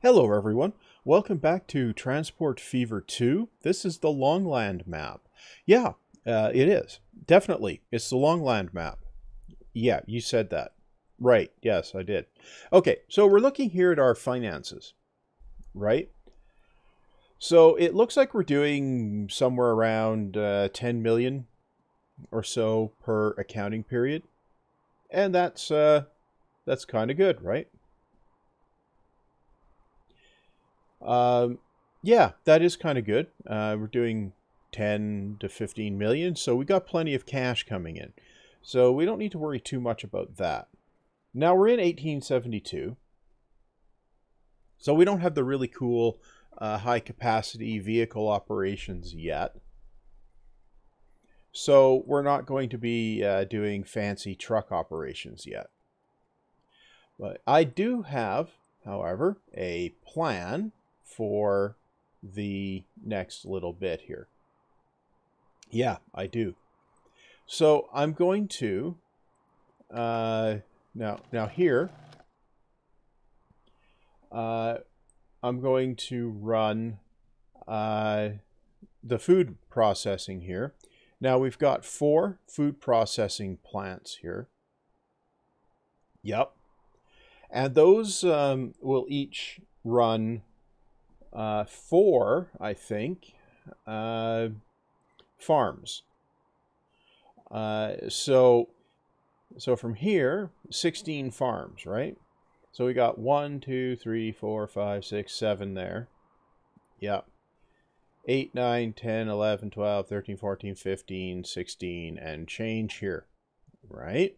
Hello everyone, welcome back to Transport Fever 2. This is the Longland map. Yeah, uh, it is. Definitely, it's the Longland map. Yeah, you said that. Right, yes, I did. Okay, so we're looking here at our finances, right? So it looks like we're doing somewhere around uh, 10 million or so per accounting period. And that's uh, that's kind of good, right? Um, yeah, that is kind of good. Uh, we're doing 10 to 15 million, so we got plenty of cash coming in. So we don't need to worry too much about that. Now we're in 1872. So we don't have the really cool uh, high capacity vehicle operations yet. So we're not going to be uh, doing fancy truck operations yet. But I do have, however, a plan for the next little bit here. Yeah, I do. So I'm going to uh, now now here. Uh, I'm going to run uh, the food processing here. Now we've got four food processing plants here. Yep. And those um, will each run uh, four, I think, uh, farms. Uh, so, so from here, 16 farms, right? So we got one, two, three, four, five, six, seven there. Yep. 8, 9, 10, 11, 12, 13, 14, 15, 16, and change here, right?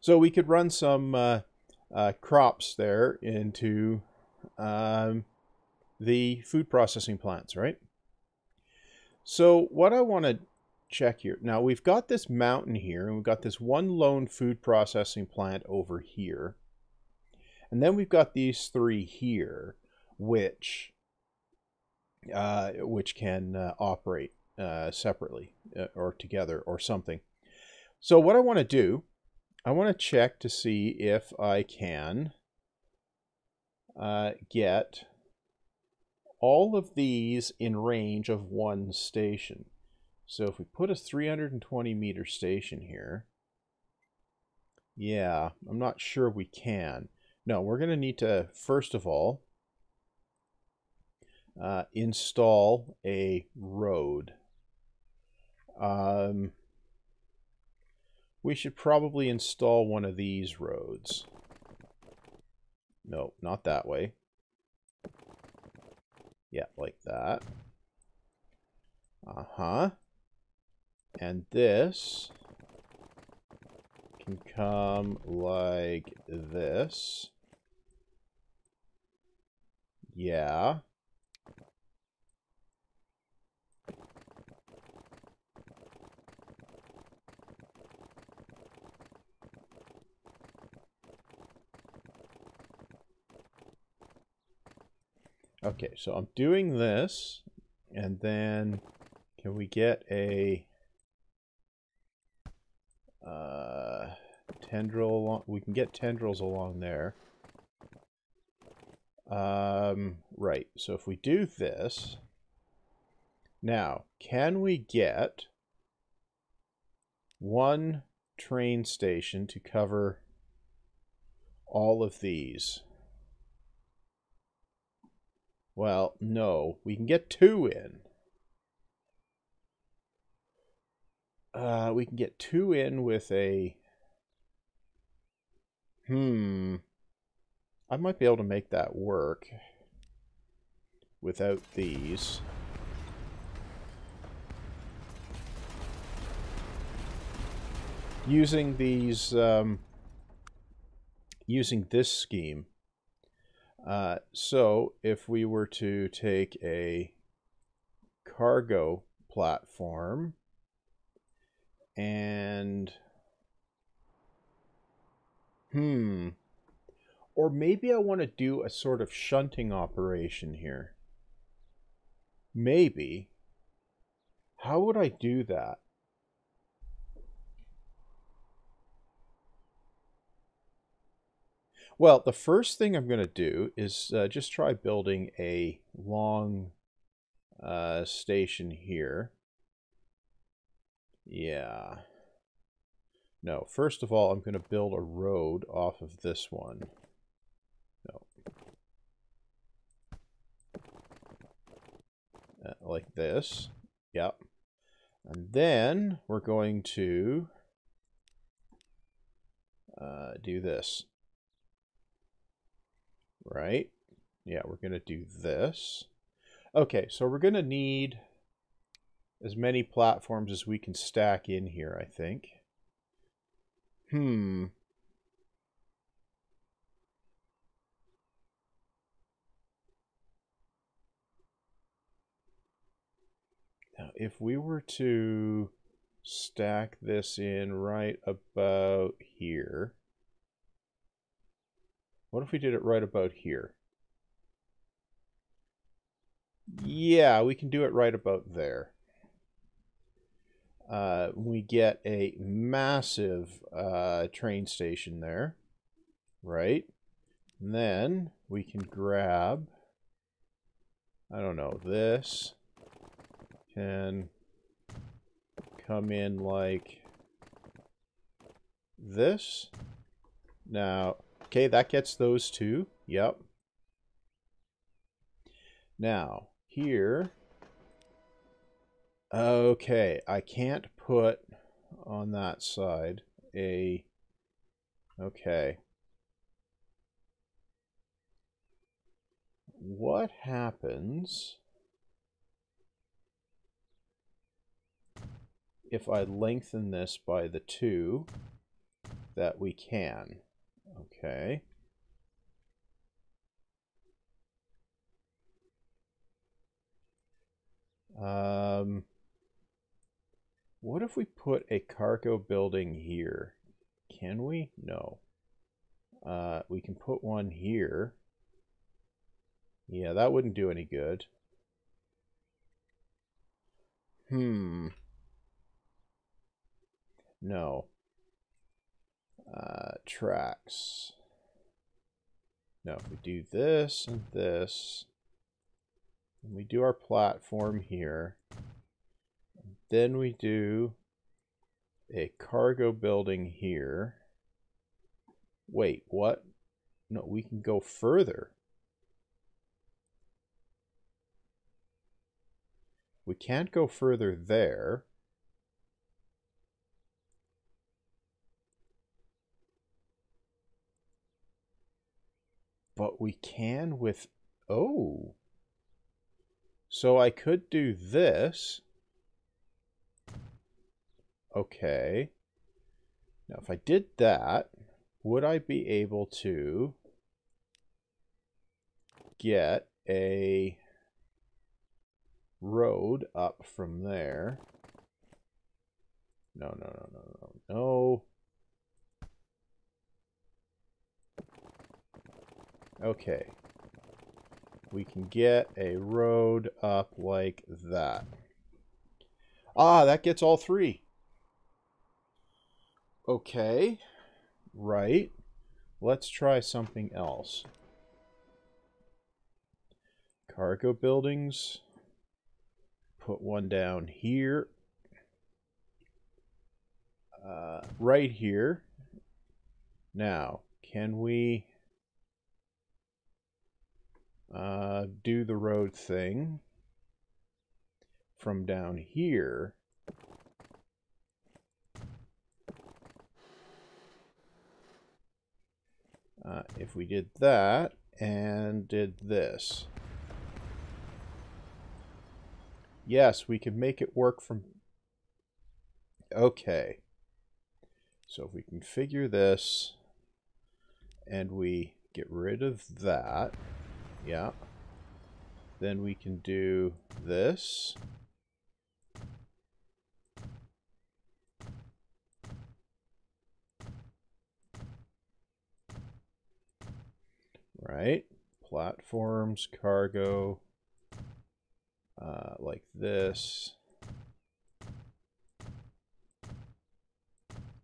So we could run some uh, uh, crops there into um, the food processing plants, right? So what I want to check here, now we've got this mountain here, and we've got this one lone food processing plant over here. And then we've got these three here, which uh, which can uh, operate uh, separately uh, or together or something. So what I want to do, I want to check to see if I can uh, get all of these in range of one station. So if we put a 320 meter station here, yeah, I'm not sure we can. No, we're going to need to, first of all, uh, install a road. Um, we should probably install one of these roads. No, not that way. Yeah, like that. Uh-huh. And this can come like this. Yeah. Okay, so I'm doing this, and then can we get a uh, tendril along? We can get tendrils along there. Um, right, so if we do this, now, can we get one train station to cover all of these? Well, no. We can get two in. Uh, we can get two in with a... Hmm. I might be able to make that work without these. Using these, um, using this scheme. Uh, so if we were to take a cargo platform and hmm or maybe I want to do a sort of shunting operation here. Maybe. How would I do that? Well, the first thing I'm going to do is uh, just try building a long uh, station here. Yeah. No, first of all, I'm going to build a road off of this one. No. Uh, like this. Yep. And then we're going to uh, do this. Right? Yeah, we're going to do this. Okay, so we're going to need as many platforms as we can stack in here, I think. Hmm. Now, if we were to stack this in right about here, what if we did it right about here? Yeah, we can do it right about there. Uh, we get a massive uh, train station there, right? And then we can grab, I don't know, this can come in like this. Now, okay, that gets those two. Yep. Now, here, okay, I can't put on that side a, okay. What happens if I lengthen this by the two that we can. Okay. Um, what if we put a cargo building here? Can we? No. Uh, we can put one here. Yeah, that wouldn't do any good. Hmm. No. Uh, tracks. Now, if we do this and this, and we do our platform here, then we do a cargo building here. Wait, what? No, we can go further. We can't go further there. But we can with... Oh. So I could do this. Okay. Now if I did that, would I be able to get a road up from there? No, no, no, no, no, no. Okay. We can get a road up like that. Ah, that gets all three. Okay. Right. Let's try something else. Cargo buildings. Put one down here. Uh, right here. Now, can we uh, do the road thing from down here. Uh, if we did that and did this. Yes, we can make it work from... Okay. So if we configure this and we get rid of that... Yeah. Then we can do this. Right. Platforms, cargo, uh, like this.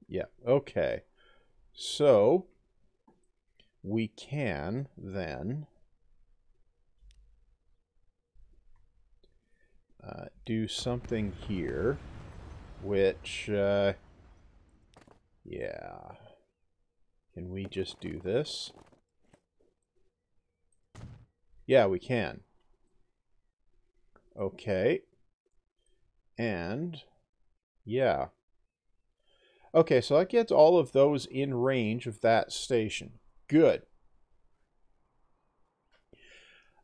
Yeah, okay. So, we can then uh, do something here, which, uh, yeah, can we just do this? Yeah, we can. Okay. And, yeah. Okay, so that gets all of those in range of that station. Good.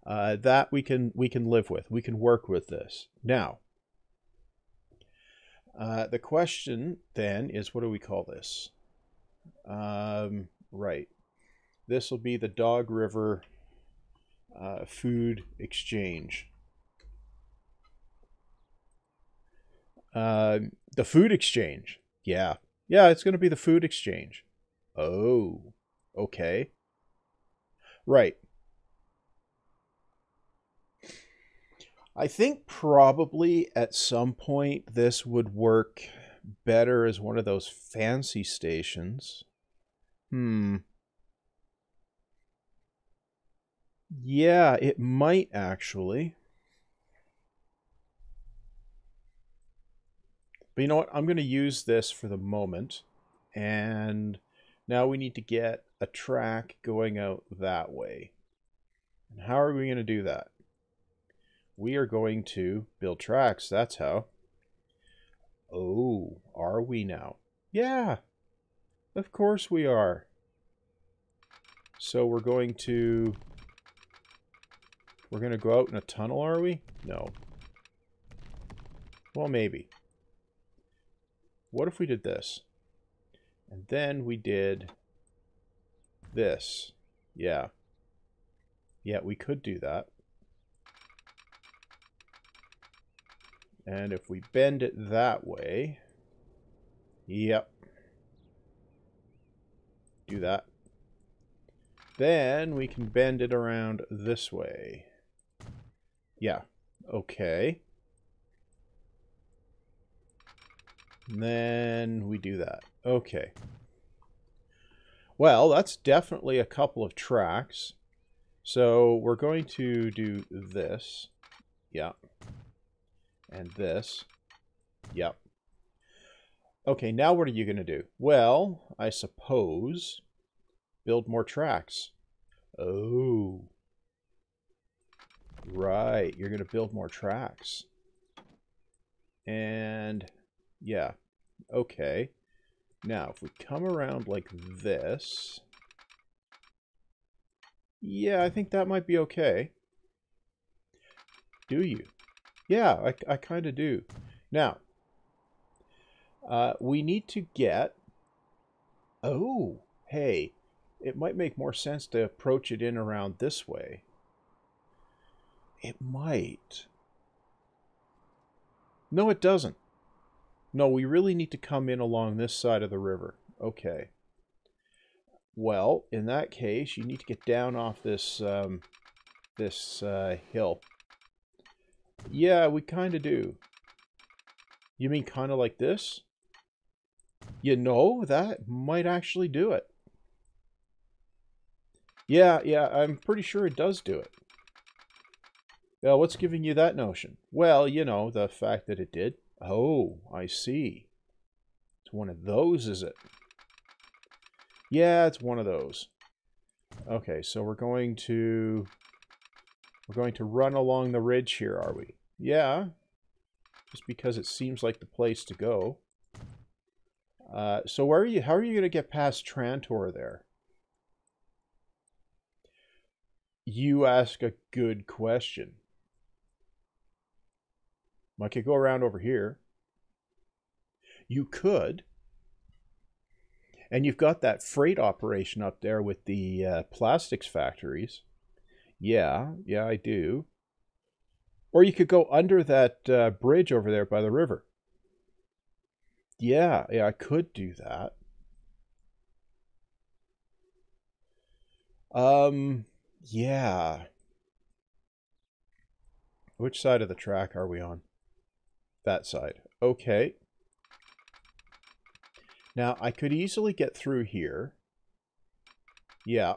Uh, that we can we can live with. We can work with this. Now, uh, the question then is, what do we call this? Um, right. This will be the Dog River uh, Food Exchange. Uh, the food exchange. Yeah. Yeah, it's going to be the food exchange. Oh, okay. Right. I think probably at some point this would work better as one of those fancy stations. Hmm. Yeah, it might actually. But you know what? I'm going to use this for the moment. And now we need to get a track going out that way. And how are we going to do that? We are going to build tracks. That's how. Oh, are we now? Yeah, of course we are. So we're going to... We're going to go out in a tunnel, are we? No. Well, maybe. What if we did this? And then we did this. Yeah. Yeah, we could do that. And if we bend it that way, yep. Do that. Then we can bend it around this way. Yeah, okay. And then we do that. Okay. Well, that's definitely a couple of tracks. So we're going to do this. Yeah. And this. Yep. Okay, now what are you going to do? Well, I suppose build more tracks. Oh. Right, you're going to build more tracks. And yeah. Okay. Now, if we come around like this... Yeah, I think that might be okay. Do you? Yeah, I, I kind of do. Now, uh, we need to get... Oh, hey, it might make more sense to approach it in around this way. It might. No, it doesn't. No, we really need to come in along this side of the river. Okay. Well, in that case, you need to get down off this um, this uh, hill. Yeah, we kind of do. You mean kind of like this? You know, that might actually do it. Yeah, yeah, I'm pretty sure it does do it. Well, what's giving you that notion? Well, you know, the fact that it did. Oh, I see. It's one of those, is it? Yeah, it's one of those. Okay, so we're going to... We're going to run along the ridge here, are we? Yeah. Just because it seems like the place to go. Uh, so where are you? How are you going to get past Trantor there? You ask a good question. I could go around over here. You could. And you've got that freight operation up there with the uh, plastics factories. Yeah, yeah, I do. Or you could go under that uh, bridge over there by the river. Yeah, yeah, I could do that. Um, yeah. Which side of the track are we on? That side. Okay. Now, I could easily get through here. Yeah.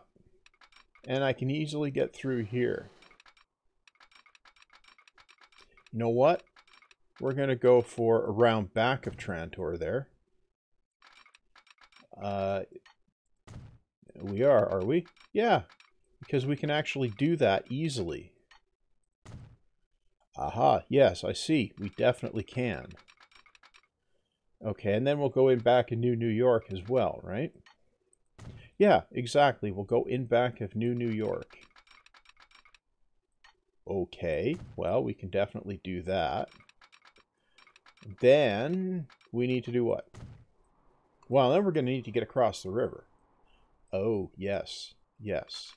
And I can easily get through here. You know what? We're going to go for around back of Trantor there. Uh, we are, are we? Yeah, because we can actually do that easily. Aha, yes, I see. We definitely can. Okay, and then we'll go in back in New New York as well, right? Yeah, exactly. We'll go in back of New New York. Okay, well, we can definitely do that. Then we need to do what? Well, then we're going to need to get across the river. Oh, yes, yes.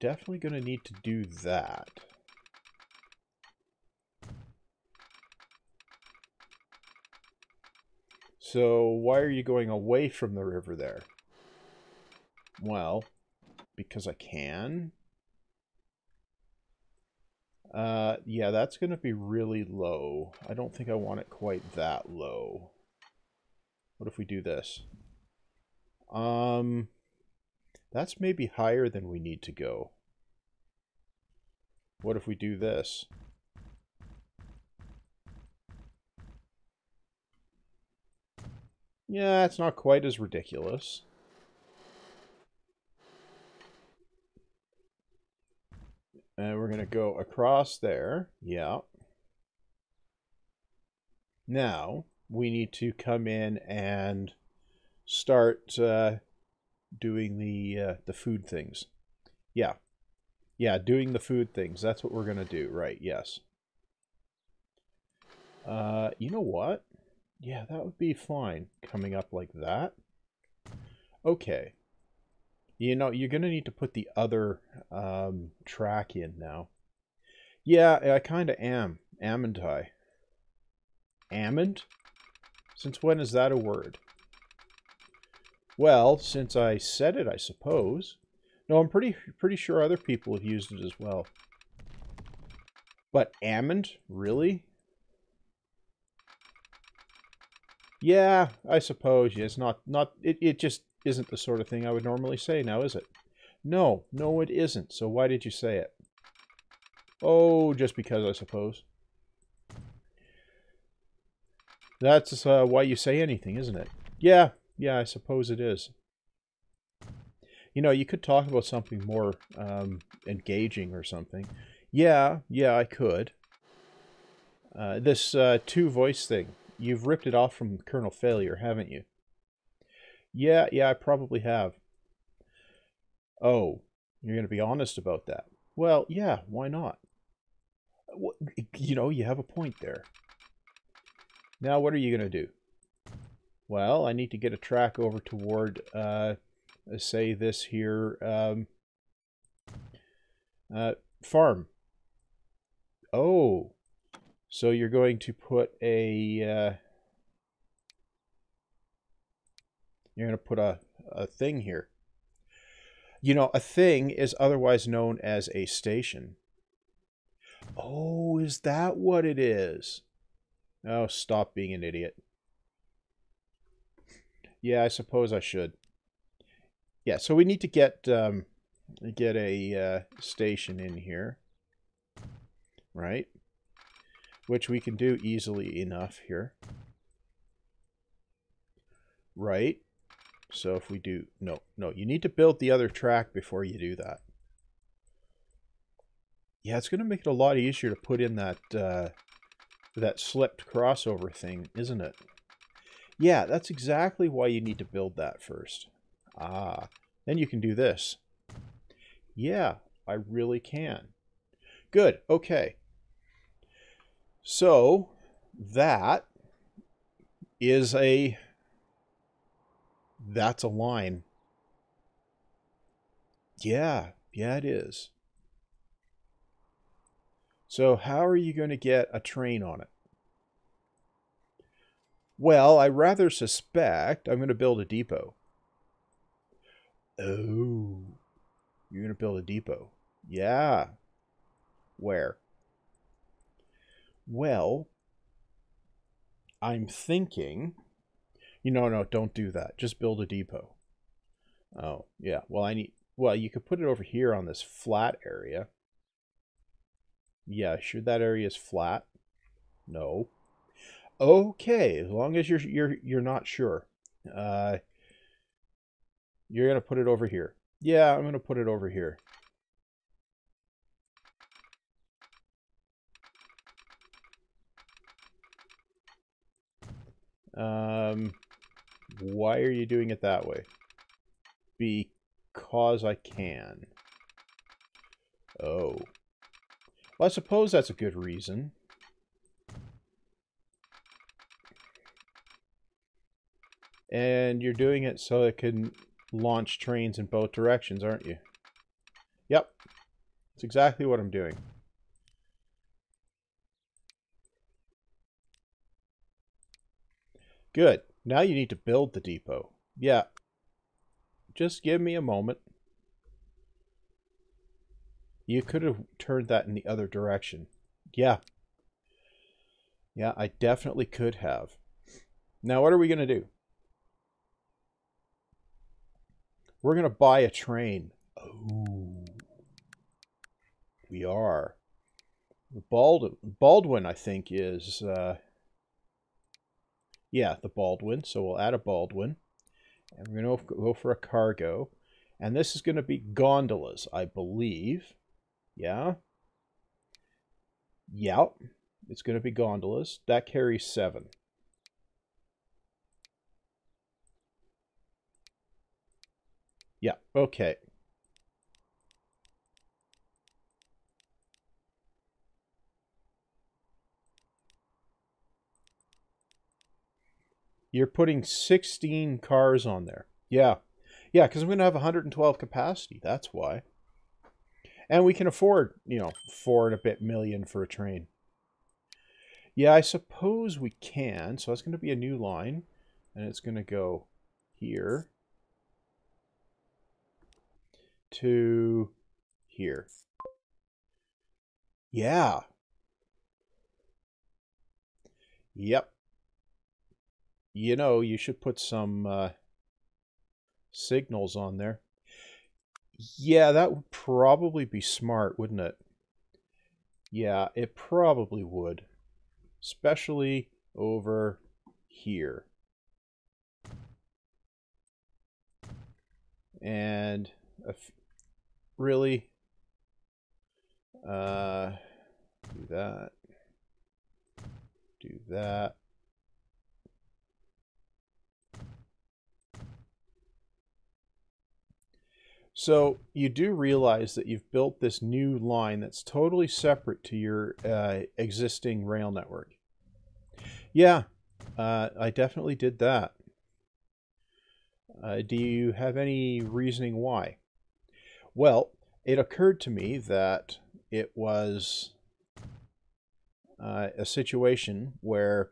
definitely going to need to do that. So why are you going away from the river there? Well, because I can. Uh, yeah, that's going to be really low. I don't think I want it quite that low. What if we do this? Um, that's maybe higher than we need to go. What if we do this? Yeah, it's not quite as ridiculous. And we're going to go across there. Yeah. Now, we need to come in and start uh, doing the uh, the food things. Yeah. Yeah, doing the food things. That's what we're going to do. Right, yes. Uh, you know what? Yeah, that would be fine. Coming up like that. Okay. You know, you're going to need to put the other um, track in now. Yeah, I kind of am. Ammond I? Ammond? Since when is that a word? Well, since I said it, I suppose. No, I'm pretty pretty sure other people have used it as well. But Ammond? Really? Yeah, I suppose. Yeah, it's not not it, it just isn't the sort of thing I would normally say now, is it? No, no it isn't. So why did you say it? Oh, just because I suppose. That's uh, why you say anything, isn't it? Yeah, yeah, I suppose it is. You know, you could talk about something more um, engaging or something. Yeah, yeah, I could. Uh, this uh, two-voice thing. You've ripped it off from Kernel Failure, haven't you? Yeah, yeah, I probably have. Oh, you're going to be honest about that. Well, yeah, why not? You know, you have a point there. Now, what are you going to do? Well, I need to get a track over toward, uh, say, this here um, uh, farm. Oh, so you're going to put a, uh, you're going to put a, a thing here. You know, a thing is otherwise known as a station. Oh, is that what it is? Oh, stop being an idiot. Yeah, I suppose I should. Yeah, so we need to get um, get a uh, station in here, right? which we can do easily enough here. Right? So if we do, no, no, you need to build the other track before you do that. Yeah, it's going to make it a lot easier to put in that, uh, that slipped crossover thing, isn't it? Yeah, that's exactly why you need to build that first. Ah, then you can do this. Yeah, I really can. Good, okay. So that is a that's a line. Yeah, yeah it is. So how are you going to get a train on it? Well, I rather suspect I'm going to build a depot. Oh, you're going to build a depot. Yeah. Where? Well, I'm thinking, you know, no, don't do that. Just build a depot. Oh, yeah. Well, I need, well, you could put it over here on this flat area. Yeah, sure that area is flat. No. Okay, as long as you're you're you're not sure. Uh you're going to put it over here. Yeah, I'm going to put it over here. Um, why are you doing it that way? Because I can. Oh. Well, I suppose that's a good reason. And you're doing it so it can launch trains in both directions, aren't you? Yep. That's exactly what I'm doing. Good. Now you need to build the depot. Yeah. Just give me a moment. You could have turned that in the other direction. Yeah. Yeah, I definitely could have. Now, what are we going to do? We're going to buy a train. Oh. We are. Baldwin, Baldwin I think, is... Uh, yeah, the Baldwin. So we'll add a Baldwin. And we're going to go for a cargo. And this is going to be gondolas, I believe. Yeah. Yep. It's going to be gondolas. That carries seven. Yeah, okay. You're putting 16 cars on there. Yeah. Yeah, because I'm going to have 112 capacity. That's why. And we can afford, you know, four and a bit million for a train. Yeah, I suppose we can. So that's going to be a new line. And it's going to go here to here. Yeah. Yep. You know, you should put some uh, signals on there. Yeah, that would probably be smart, wouldn't it? Yeah, it probably would. Especially over here. And really uh, do that do that So you do realize that you've built this new line that's totally separate to your uh, existing rail network. Yeah, uh, I definitely did that. Uh, do you have any reasoning why? Well, it occurred to me that it was uh, a situation where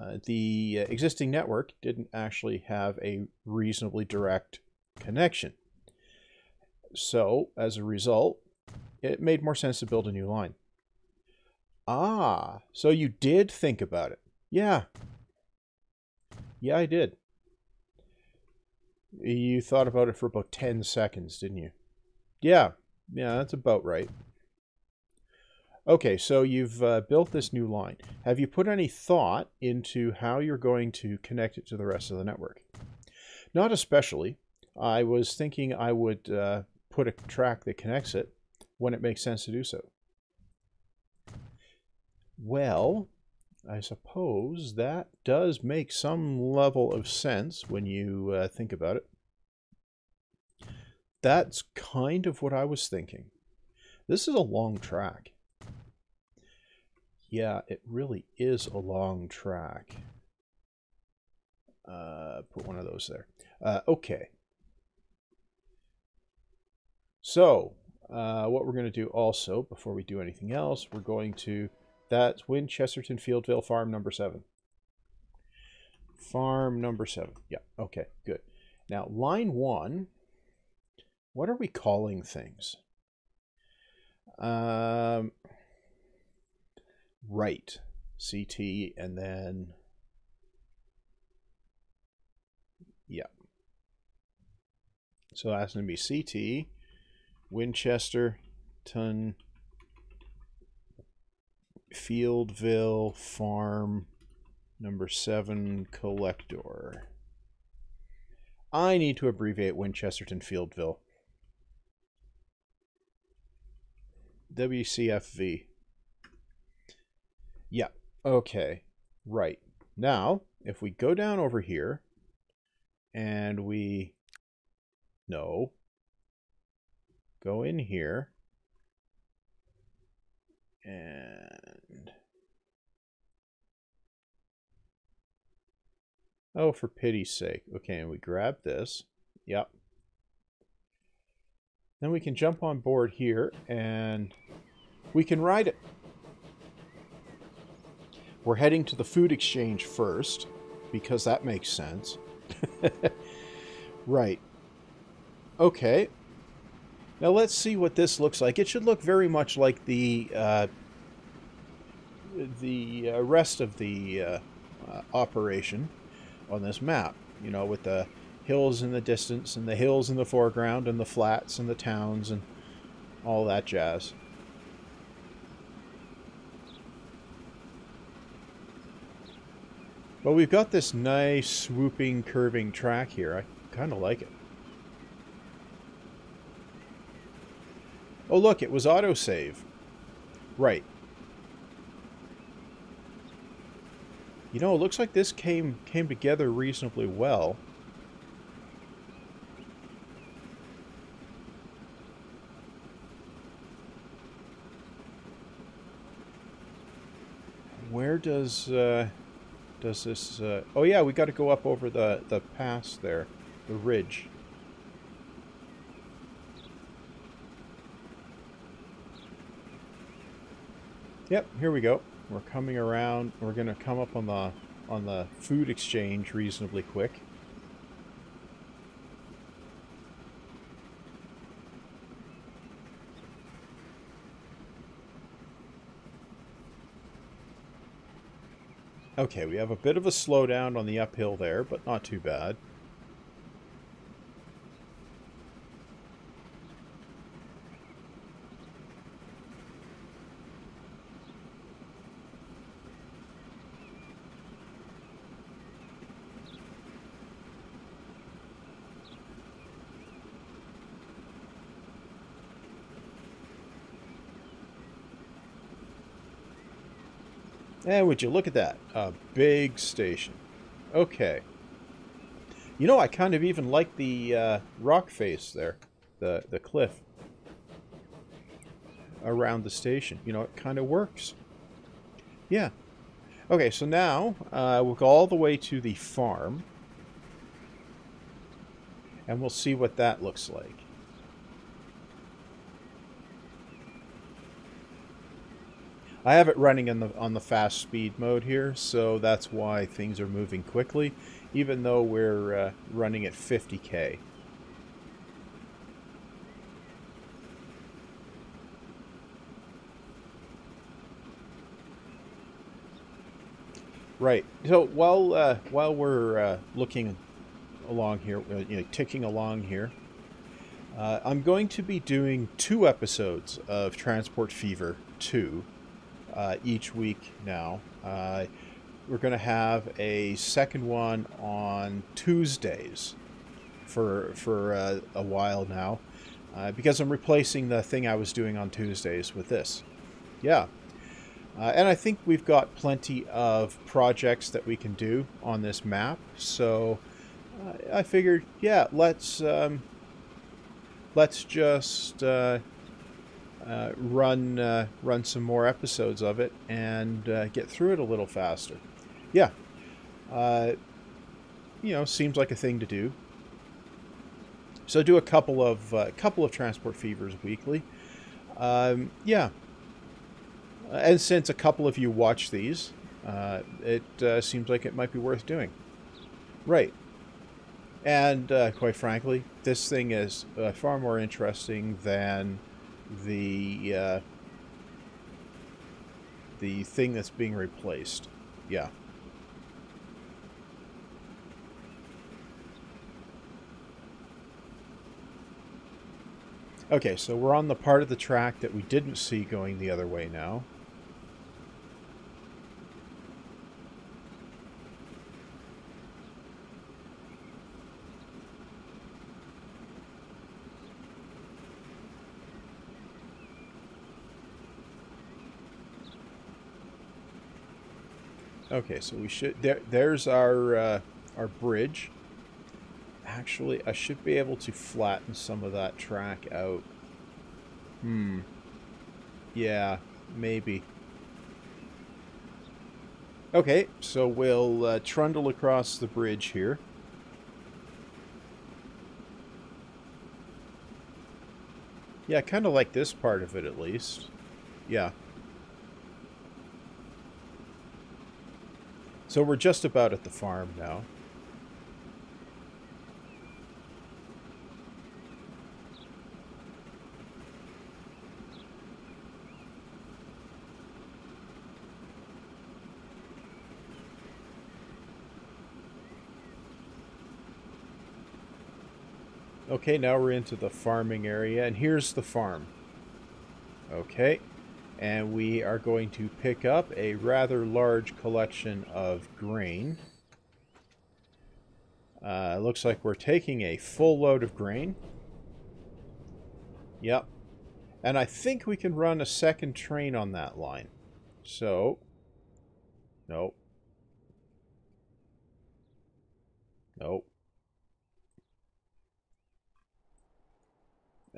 uh, the existing network didn't actually have a reasonably direct connection. So, as a result, it made more sense to build a new line. Ah, so you did think about it. Yeah. Yeah, I did. You thought about it for about 10 seconds, didn't you? Yeah, yeah, that's about right. Okay, so you've uh, built this new line. Have you put any thought into how you're going to connect it to the rest of the network? Not especially. I was thinking I would uh, put a track that connects it when it makes sense to do so. Well, I suppose that does make some level of sense when you uh, think about it. That's kind of what I was thinking. This is a long track. Yeah, it really is a long track. Uh, put one of those there. Uh, okay. So, uh, what we're going to do also, before we do anything else, we're going to, that's Winchesterton Fieldville Farm number 7. Farm number 7. Yeah, okay, good. Now, line 1 what are we calling things? Um, right, CT, and then, yeah. So that's going to be CT, Winchester, Ton, Fieldville, Farm, number seven, Collector. I need to abbreviate Winchesterton Fieldville. WCFV. Yeah, okay, right. Now, if we go down over here and we, no, go in here and, oh, for pity's sake. Okay, and we grab this. Yep. Then we can jump on board here and we can ride it. We're heading to the food exchange first because that makes sense. right. Okay. Now let's see what this looks like. It should look very much like the uh, the uh, rest of the uh, uh operation on this map. You know, with the hills in the distance and the hills in the foreground and the flats and the towns and all that jazz. But we've got this nice swooping curving track here. I kind of like it. Oh look, it was autosave. Right. You know, it looks like this came came together reasonably well. Where does uh, does this... Uh, oh yeah, we got to go up over the, the pass there. The ridge. Yep, here we go. We're coming around. We're going to come up on the on the food exchange reasonably quick. Okay, we have a bit of a slowdown on the uphill there, but not too bad. And would you look at that? A big station. Okay. You know, I kind of even like the uh, rock face there. The, the cliff. Around the station. You know, it kind of works. Yeah. Okay, so now uh, we'll go all the way to the farm. And we'll see what that looks like. I have it running in the on the fast speed mode here, so that's why things are moving quickly, even though we're uh, running at 50k. Right. So while uh, while we're uh, looking along here, uh, you know, ticking along here, uh, I'm going to be doing two episodes of Transport Fever 2 uh, each week now. Uh, we're going to have a second one on Tuesdays for for uh, a while now, uh, because I'm replacing the thing I was doing on Tuesdays with this. Yeah. Uh, and I think we've got plenty of projects that we can do on this map, so uh, I figured, yeah, let's um, let's just uh, run uh, run some more episodes of it and uh, get through it a little faster. Yeah, uh, you know, seems like a thing to do. So do a couple of a uh, couple of transport fevers weekly. Um, yeah, and since a couple of you watch these, uh, it seems like it might be worth doing. Right. And quite frankly, this thing is far more interesting than the uh, the thing that's being replaced. Yeah. Okay, so we're on the part of the track that we didn't see going the other way now. Okay, so we should there. There's our uh, our bridge. Actually, I should be able to flatten some of that track out. Hmm. Yeah, maybe. Okay, so we'll uh, trundle across the bridge here. Yeah, I kind of like this part of it at least. Yeah. So we're just about at the farm now. Okay, now we're into the farming area, and here's the farm. Okay and we are going to pick up a rather large collection of grain. Uh, looks like we're taking a full load of grain. Yep. And I think we can run a second train on that line. So, nope. Nope.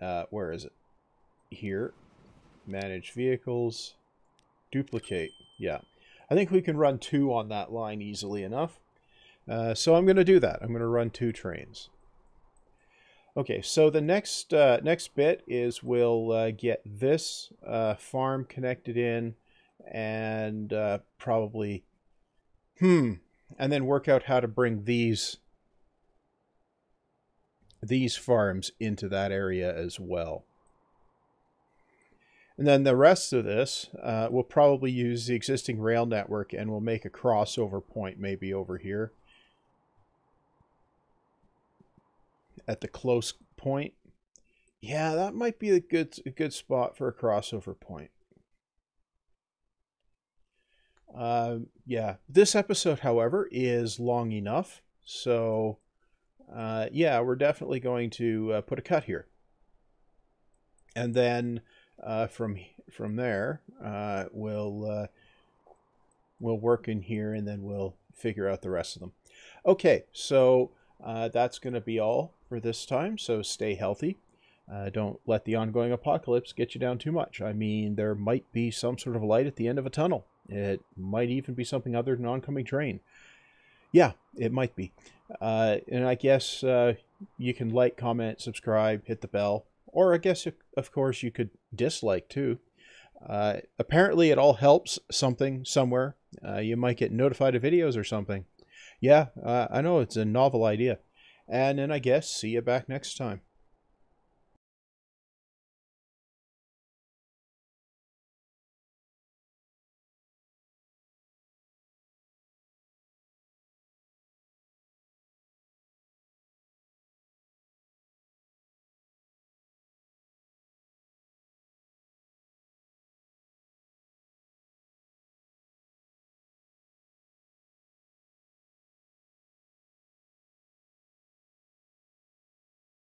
Uh, where is it? Here manage vehicles, duplicate. Yeah, I think we can run two on that line easily enough. Uh, so I'm going to do that. I'm going to run two trains. Okay, so the next uh, next bit is we'll uh, get this uh, farm connected in and uh, probably, hmm, and then work out how to bring these these farms into that area as well. And then the rest of this, uh, we'll probably use the existing rail network and we'll make a crossover point maybe over here. At the close point. Yeah, that might be a good, a good spot for a crossover point. Uh, yeah, this episode, however, is long enough. So, uh, yeah, we're definitely going to uh, put a cut here. And then uh, from from there, uh, we'll uh, we'll work in here and then we'll figure out the rest of them. Okay, so uh, that's going to be all for this time. So stay healthy. Uh, don't let the ongoing apocalypse get you down too much. I mean, there might be some sort of light at the end of a tunnel. It might even be something other than oncoming train. Yeah, it might be. Uh, and I guess you can like, comment, subscribe, hit the bell, or I guess, of course, you could dislike too. Uh, apparently, it all helps something somewhere. Uh, you might get notified of videos or something. Yeah, uh, I know it's a novel idea. And then I guess see you back next time.